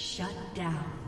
Shut down.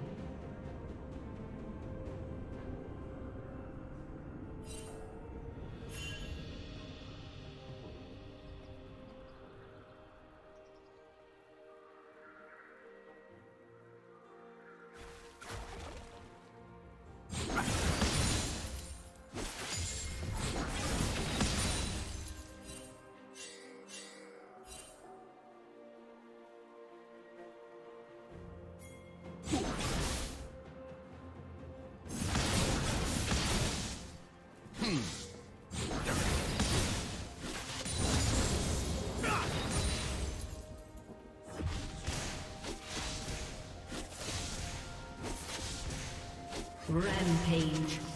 Rampage.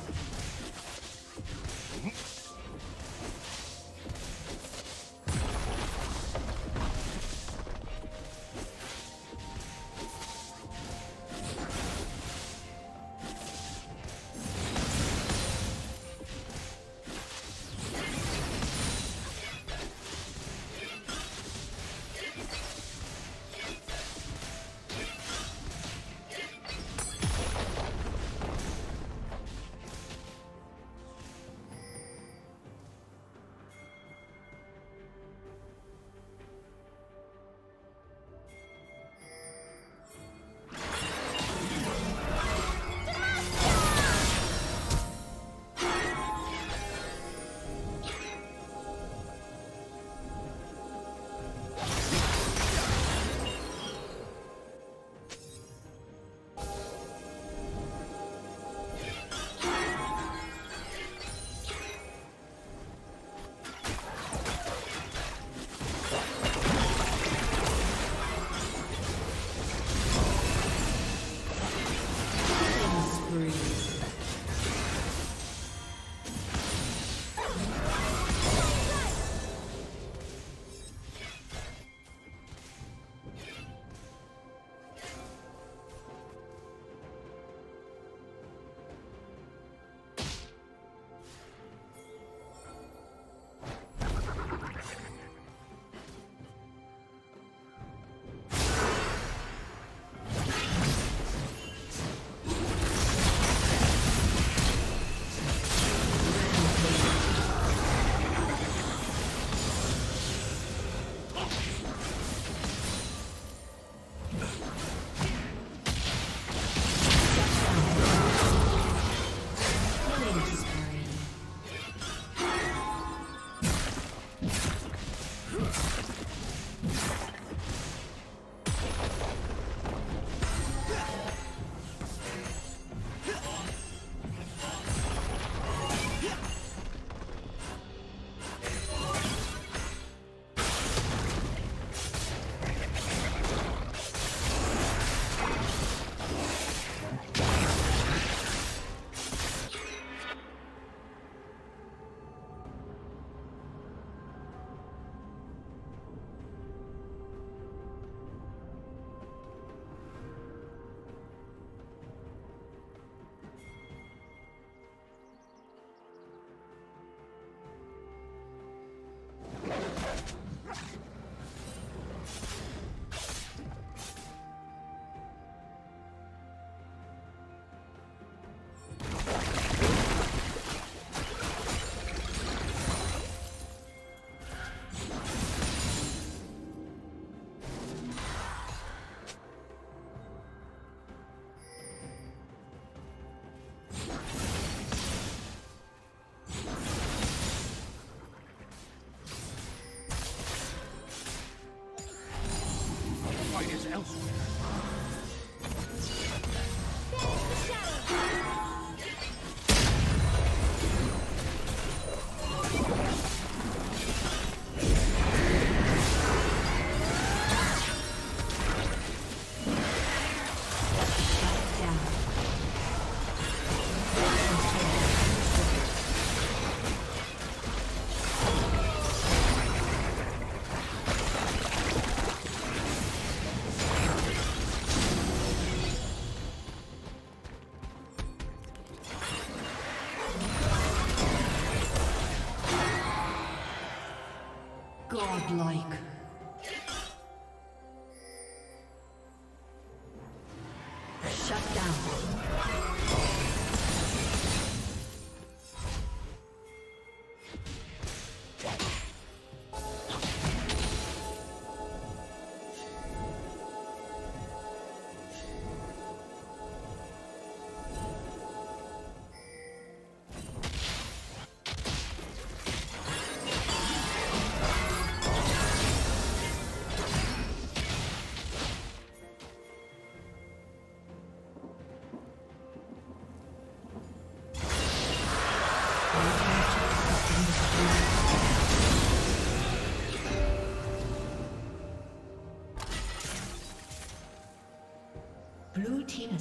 Godlike.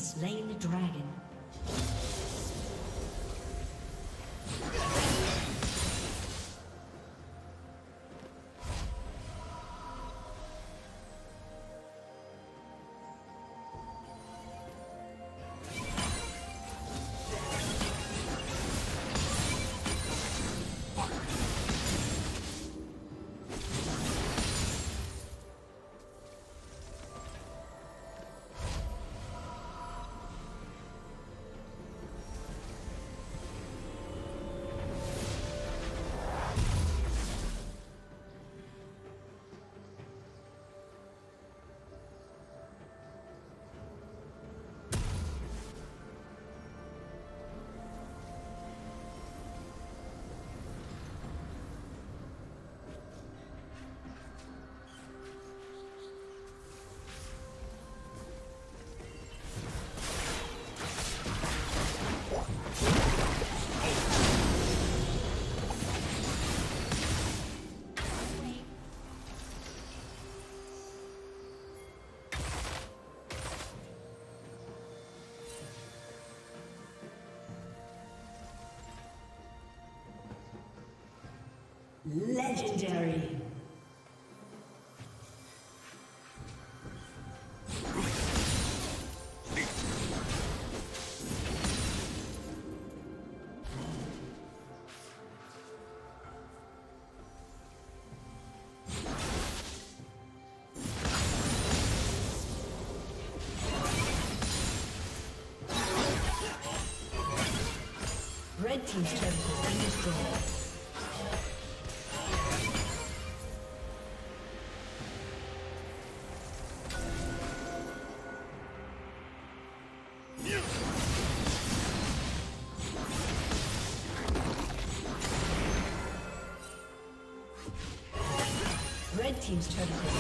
Slain the dragon. Legendary. Red Team's turret has destroyed. Team's turret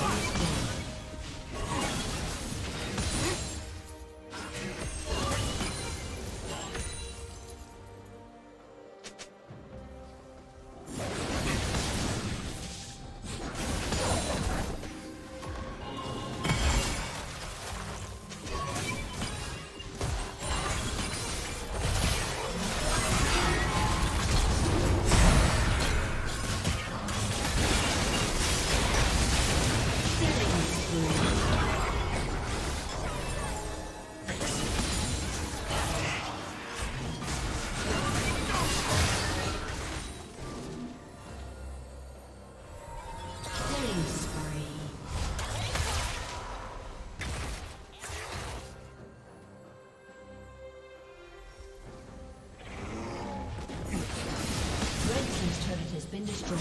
has been destroyed.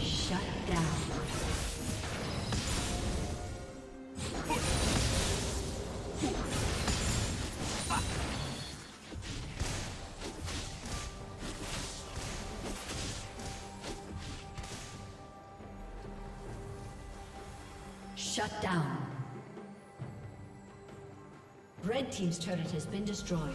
Shut down. Shut down. Red Team's turret has been destroyed.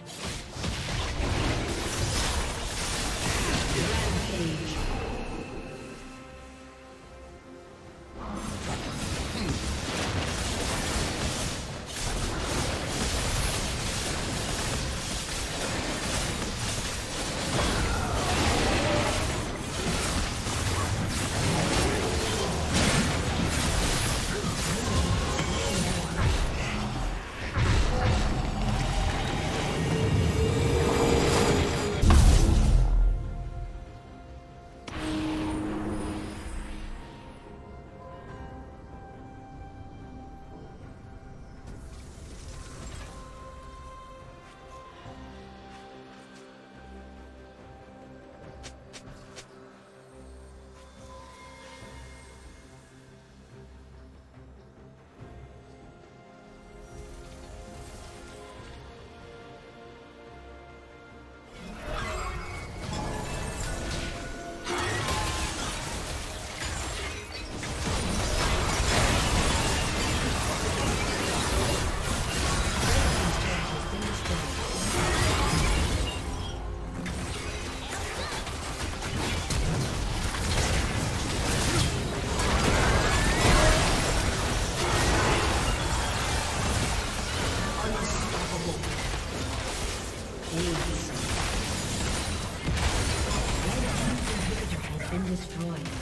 Destroyed.